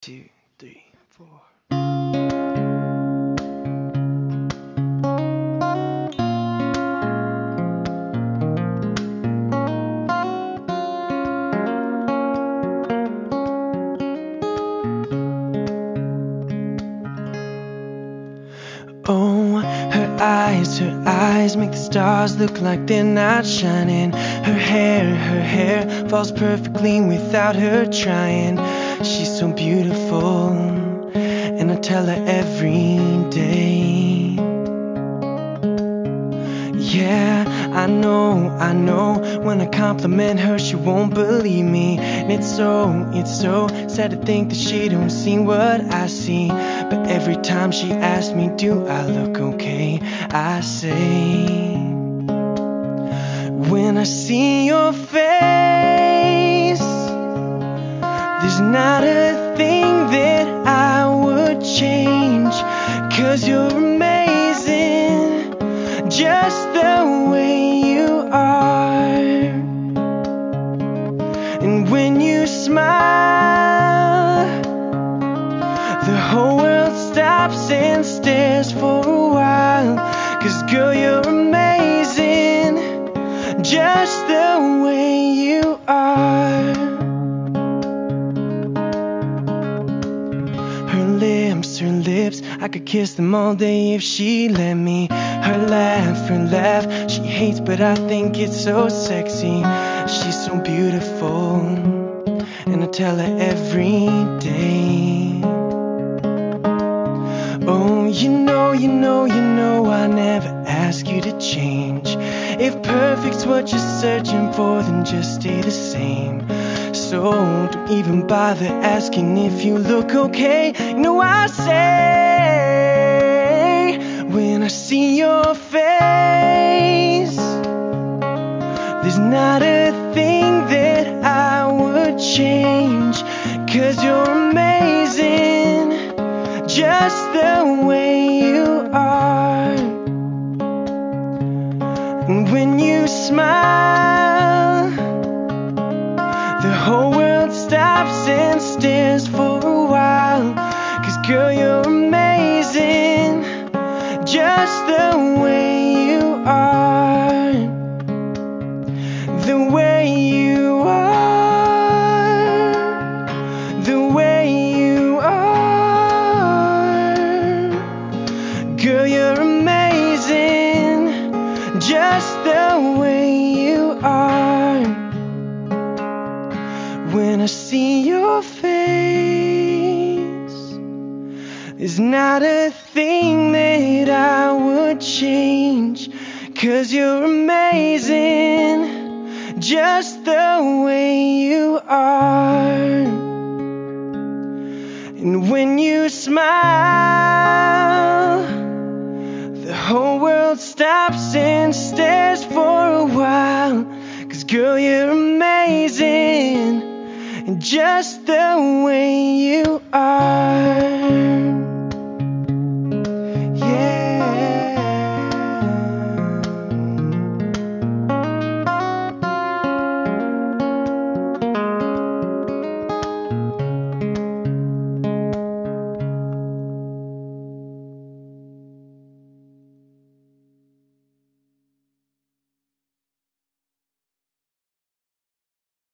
two, three, four. Oh, eyes, her eyes make the stars look like they're not shining. Her hair, her hair falls perfectly without her trying. She's so beautiful, and I tell her every day. Yeah, I know, I know. When I compliment her, she won't believe me. And it's so, it's so sad to think that she don't see what I see. But every time she asks me, do I look okay? I say, when I see your face, there's not a thing that I would change. Cause you're amazing, just the way you are. And when you smile, the whole world stops and stares for a while. Cause girl, you're amazing, just the way you are. Lips, her lips, I could kiss them all day if she let me. Her laugh, her laugh, she hates, but I think it's so sexy. She's so beautiful, and I tell her every day. Oh, you know, you know, you know, I never ask you to change. If perfect's what you're searching for, then just stay the same. So don't even bother asking if you look okay. Know I say when I see your face, there's not a thing that I would change. Cause you're amazing, just the way you are. And when you smile, stares for a while. Cause girl, you're amazing, just the way you are. The way you are. The way you are. Girl, you're amazing, just the way you are. When I see your face, there's not a thing that I would change. Cause you're amazing, just the way you are. And when you smile, the whole world stops and stares for a while. Cause girl, you're amazing, just the way you are.